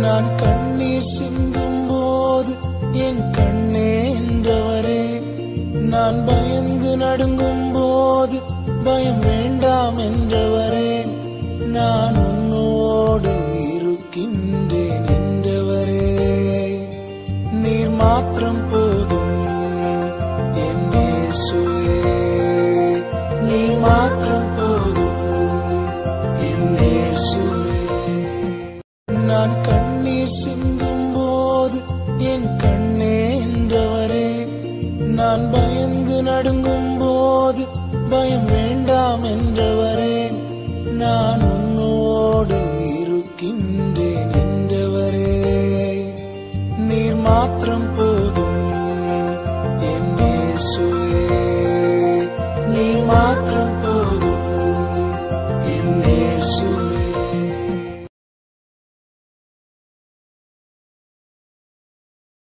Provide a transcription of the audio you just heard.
நான் கண்ணீர் சிந்தும் போது என் கண்ணே என்றவரே நான் பயந்து நடுங்கும் போது பயம் வேண்டாம் என்றவரே. நான் உன்னோடு இருக்கின்றேன் என்றவரே. நீர் மாத்திரம் போதும் என்னே சுயே நீர் மாத்திரம் போதும் என்னே சுயே நான் சிந்தும் போது என் கண்ணே என்றவரே. நான் பயந்து நடுங்கும் போது பயம் வேண்டாம் என்றவரே. நான் உன்னோடு இருக்கின்றேன் என்றவரே. நீர் மாத்திரம் போதும் என் நீர் மாத்திரம்